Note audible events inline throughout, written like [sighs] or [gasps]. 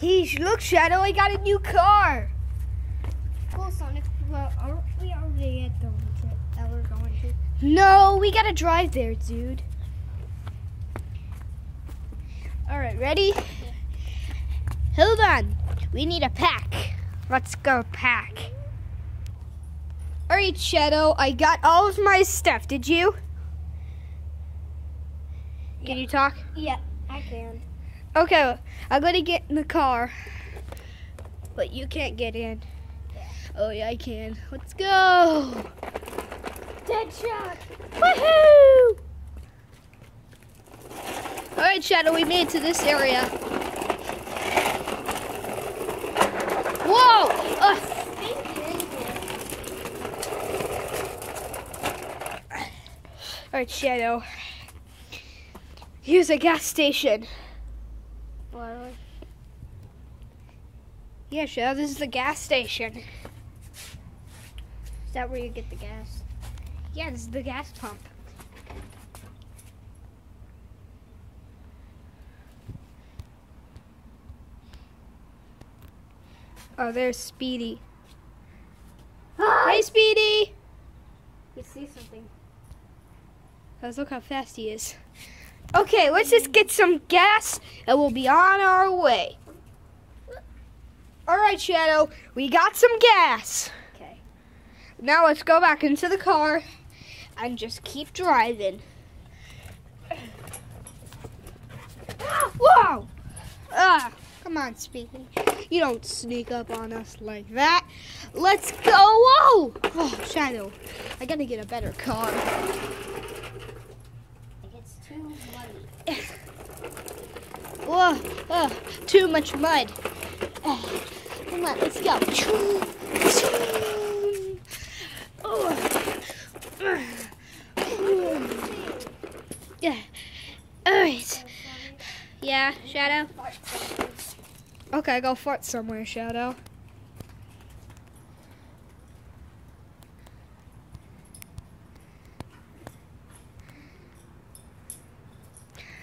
Hey, look, Shadow, I got a new car. Cool, Sonic. Well, aren't we already at the trip that we're going to? No, we gotta drive there, dude. All right, ready? Hold on. We need a pack. Let's go pack. All right, Shadow, I got all of my stuff. Did you? Can you talk? Yeah, I can. Okay, I'm gonna get in the car. But you can't get in. Oh, yeah, I can. Let's go. Deadshot! Woohoo! All right, Shadow, we made it to this area. Whoa! Ugh. All right, Shadow. Here's a gas station. What? Yeah, sure. this is the gas station. Is that where you get the gas? Yeah, this is the gas pump. Oh, there's Speedy. Hey, Speedy! You see something? Let's look how fast he is. Okay, let's just get some gas and we'll be on our way. All right, Shadow, we got some gas. Okay. Now let's go back into the car and just keep driving. [coughs] Whoa! Ah, come on, Speedy. You don't sneak up on us like that. Let's go. Whoa! Oh, Shadow, I gotta get a better car. It gets too muddy. [laughs] Whoa, oh, too much mud. Oh, come on, let's go. Oh. Yeah. All right. Yeah, Shadow. Okay, go fart somewhere, Shadow.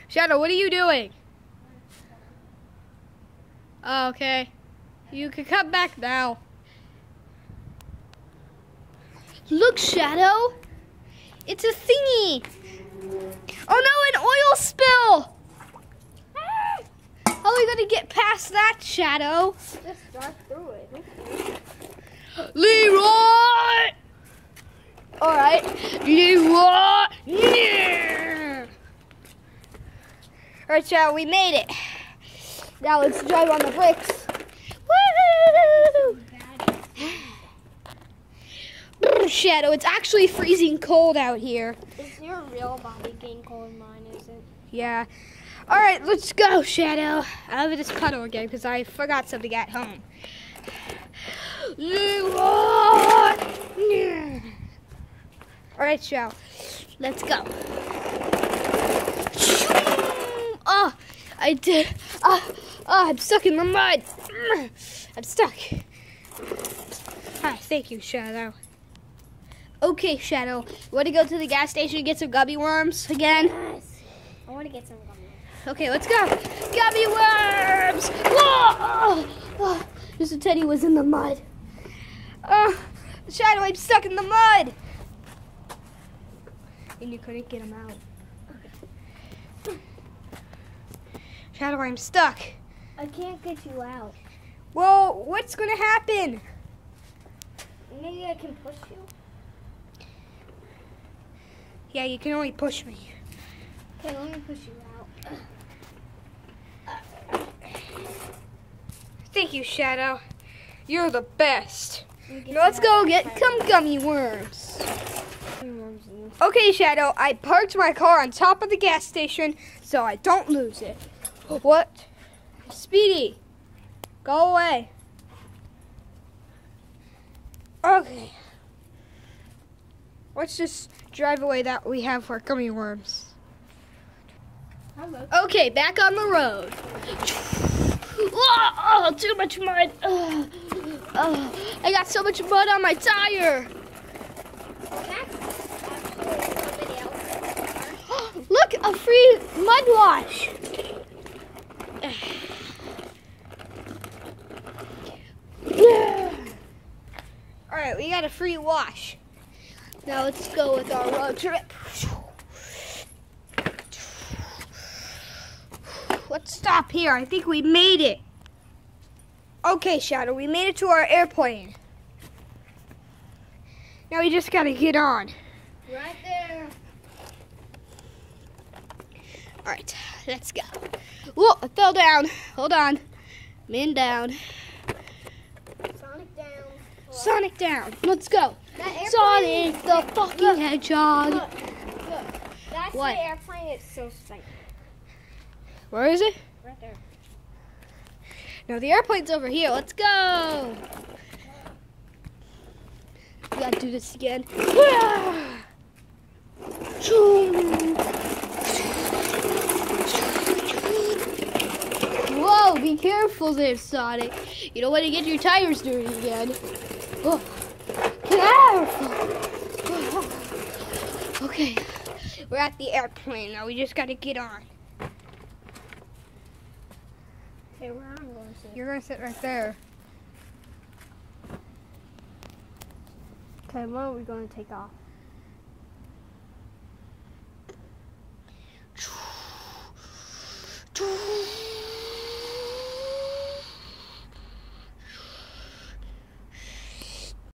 Shadow, what are you doing? Oh, okay. You can come back now. Look, Shadow. It's a thingy. Oh no, an oil spill. How are we gonna get past that, Shadow? Just drive through it. Leroy! Alright. Leroy! Yeah! Alright, Shadow, we made it. Now let's drive on the bricks. Shadow, it's actually freezing cold out here. Is your real body getting cold? Mine isn't. Yeah. All right, let's go, Shadow. I have this puddle again because I forgot something at home. All right, Shadow. Let's go. Oh, I did. Oh, oh, I'm stuck in the mud. I'm stuck. Hi, thank you, Shadow. Okay, Shadow. You Want to go to the gas station and get some gummy worms again? Yes. I want to get some gummy. Worms. Okay, let's go. Gummy worms! Whoa! Oh, Mr. Teddy was in the mud. Oh, Shadow, I'm stuck in the mud. And you couldn't get him out. Shadow, I'm stuck. I can't get you out. Well, what's gonna happen? Maybe I can push you. Yeah, you can only push me. Okay, let me push you out. Thank you, Shadow. You're the best. Now let's go get some gummy worms. Gummy worms in this. Okay, Shadow, I parked my car on top of the gas station so I don't lose it. What? Speedy, go away. Okay. Let's just drive away that we have for gummy worms. Hello. Okay, back on the road. Oh, too much mud. Oh, oh, I got so much mud on my tire. [gasps] Look, a free mud wash. [sighs] All right, we got a free wash. Now let's go with our road trip. Let's stop here. I think we made it. Okay, Shadow, we made it to our airplane. Now we just gotta get on. Right there. All right, let's go. Whoa, I fell down. Hold on. Man down. Sonic down. Sonic down. Let's go. That airplane Sonic the fucking Look, hedgehog. Look, look. That's What? the airplane. It's so stank. Where is it? Right there. No, the airplane's over here. Let's go. We gotta do this again. Whoa, be careful there, Sonic. You don't want to get your tires dirty again. Oh, careful. Okay, we're at the airplane now. We just gotta get on. Okay, where I'm going to. You're gonna sit right there. Okay, when are we going to take off?